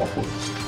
保护。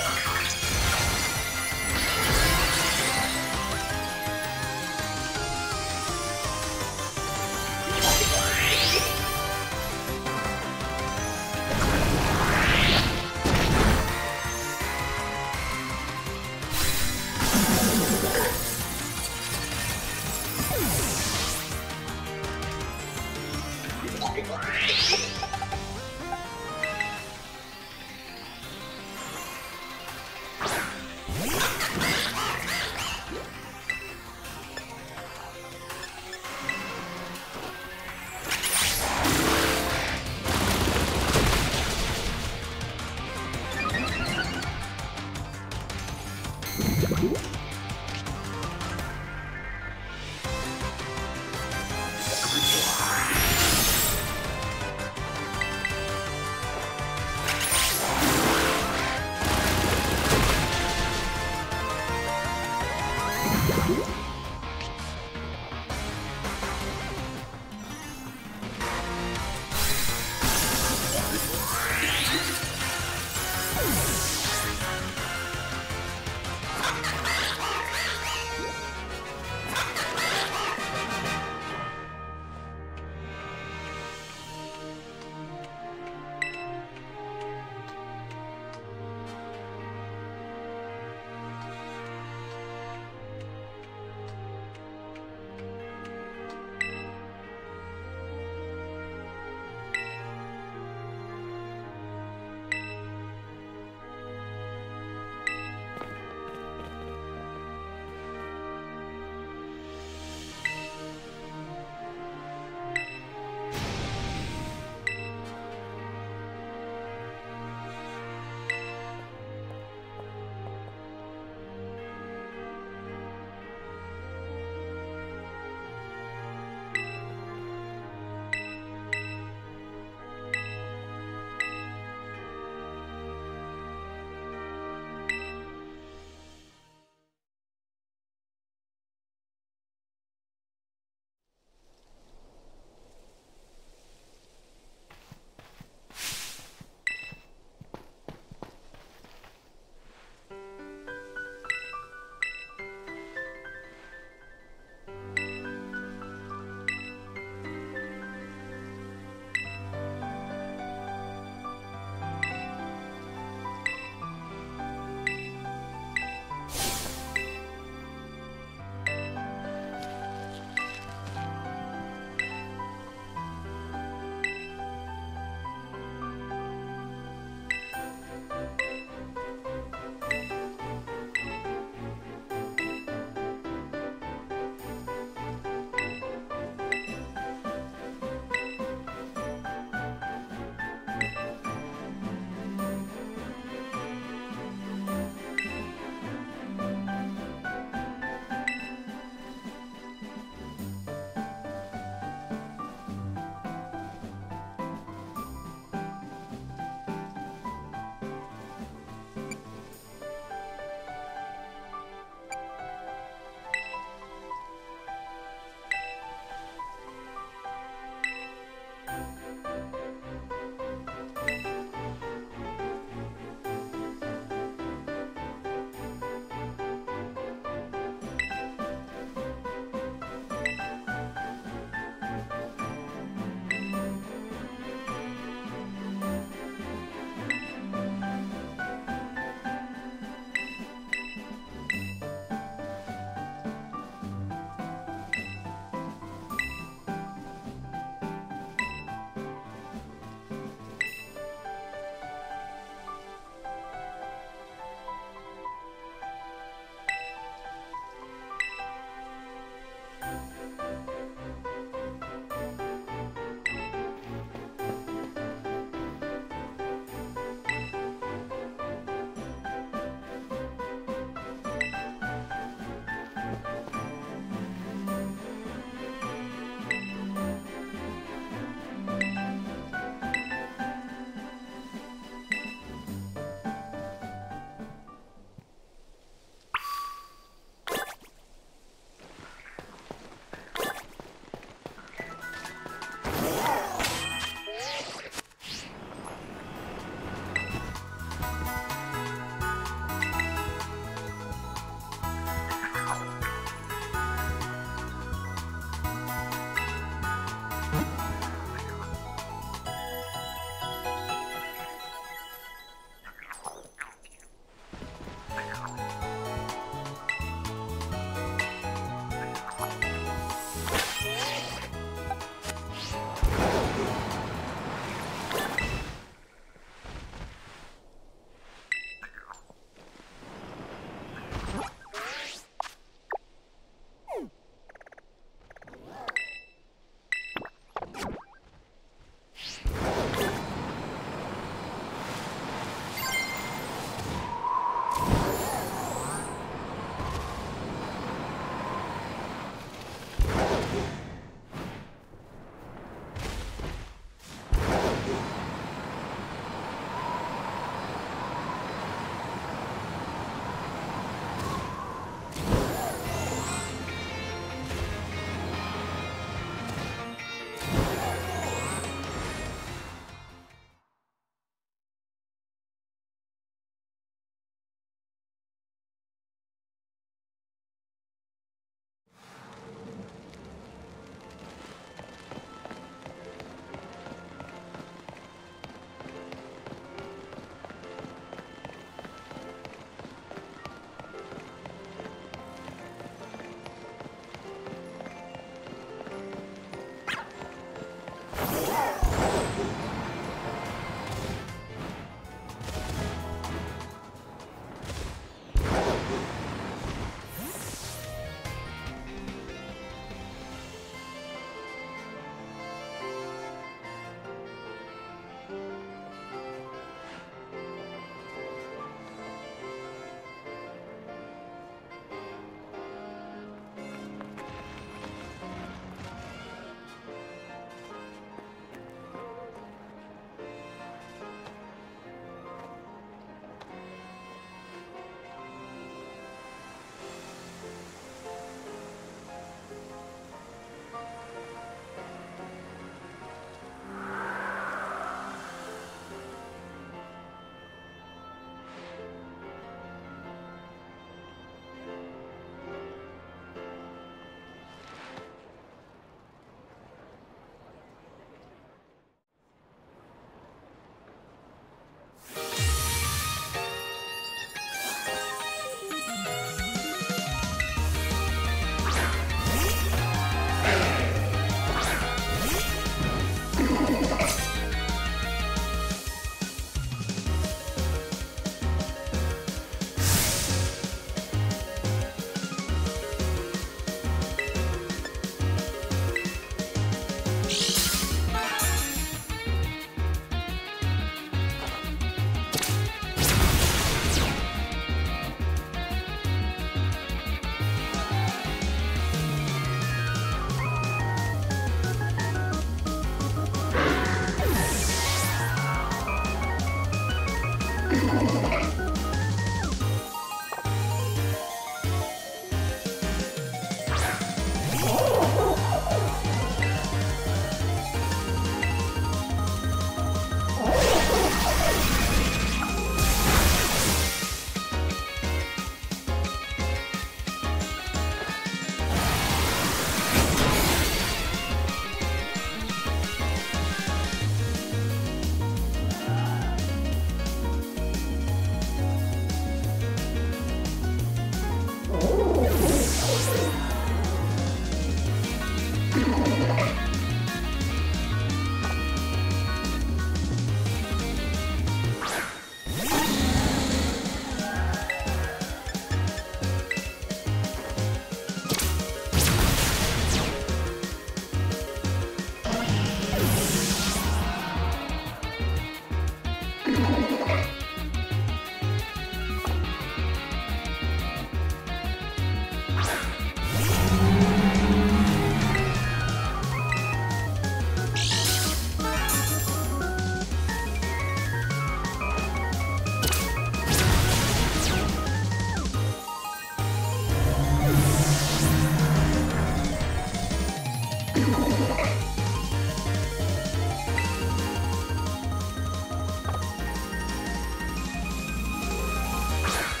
Yeah.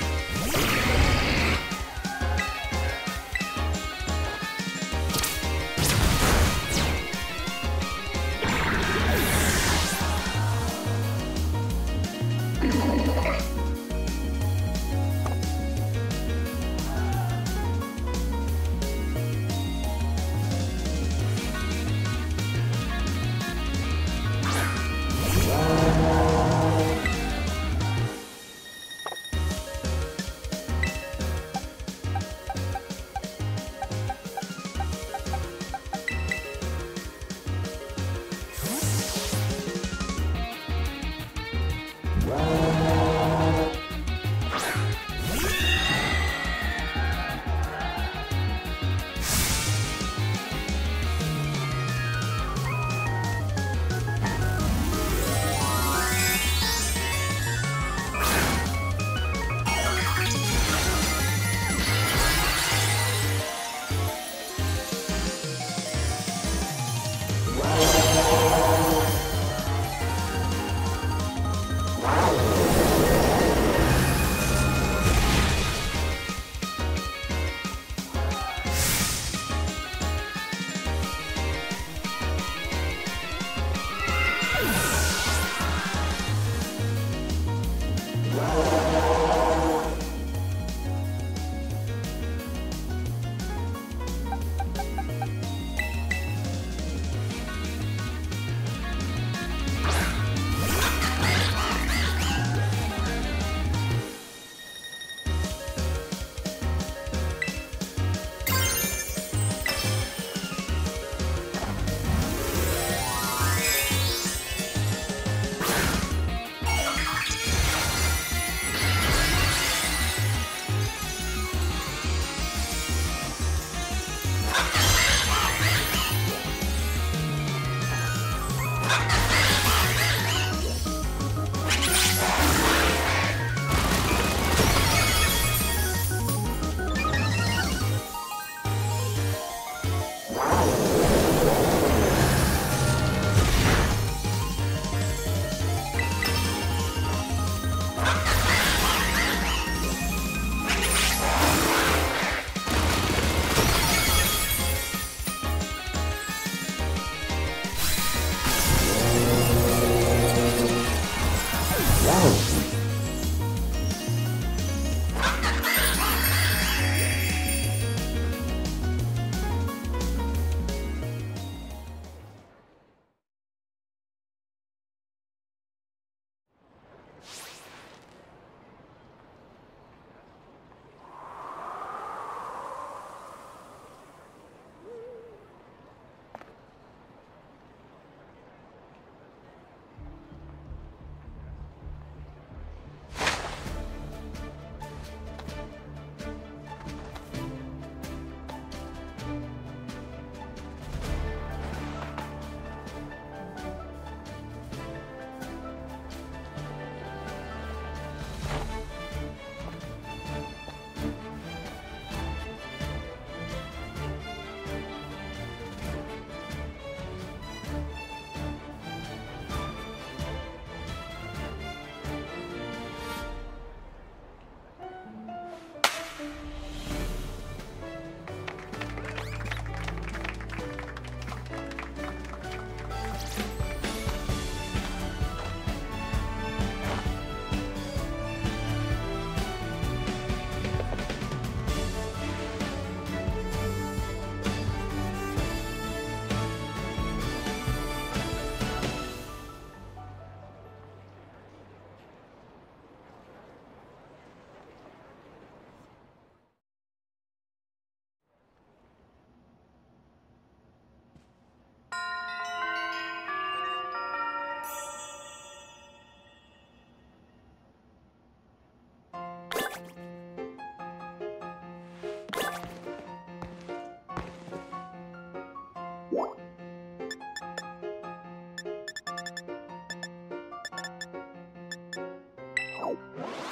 Wow.